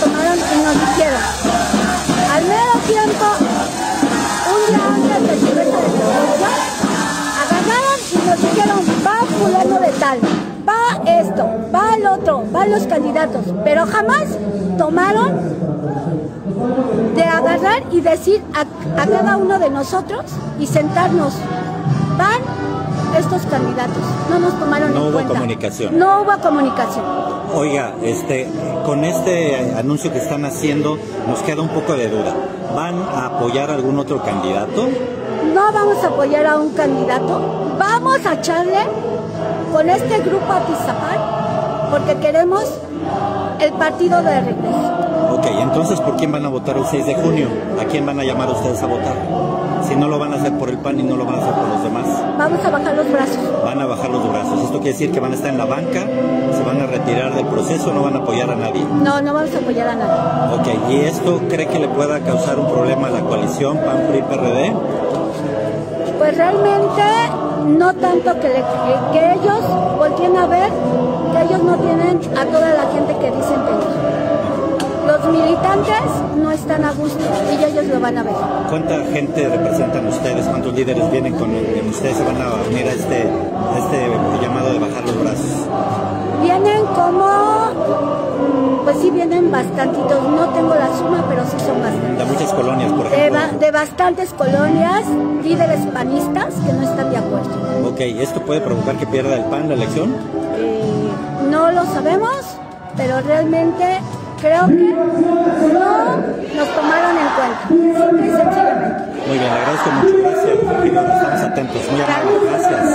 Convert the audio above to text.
tomaron y nos dijeron, al mero tiempo, un día antes del cierre de negocio, agarraron y nos dijeron, va fulano de tal, va esto, va el otro, van los candidatos, pero jamás tomaron de agarrar y decir a, a cada uno de nosotros y sentarnos, van estos candidatos, no nos tomaron No en hubo cuenta. comunicación. No hubo comunicación. Oiga, este, con este anuncio que están haciendo, nos queda un poco de duda. ¿Van a apoyar a algún otro candidato? No vamos a apoyar a un candidato, vamos a echarle con este grupo a Tizapán porque queremos el partido de regreso. Entonces, ¿por quién van a votar el 6 de junio? ¿A quién van a llamar ustedes a votar? Si no lo van a hacer por el PAN y no lo van a hacer por los demás, Vamos a bajar los brazos. van a bajar los brazos. Esto quiere decir que van a estar en la banca, se van a retirar del proceso, no van a apoyar a nadie. No, no vamos a apoyar a nadie. Ok, ¿y esto cree que le pueda causar un problema a la coalición PAN-PRI-PRD? Pues realmente no tanto que, le- que- que ellos volteen a ver que ellos no tienen a toda la gente que dicen tener. Militantes no están a gusto y ellos lo van a ver. ¿Cuánta gente representan ustedes? ¿Cuántos líderes vienen con ustedes? ¿Se van a unir a este, a este llamado de bajar los brazos? Vienen como, pues sí vienen bastantitos, no tengo la suma, pero sí son bastantes. De muchas colonias, por De, ejemplo. ba- de bastantes colonias, líderes panistas que no están de acuerdo. Ok, ¿esto puede provocar que pierda el PAN la elección? Eh, no lo sabemos, pero realmente creo que no nos tomaron en cuenta, simple y sencillamente. Muy bien, le agradezco mucho. Gracias. Estamos atentos. Muy amable. Gracias.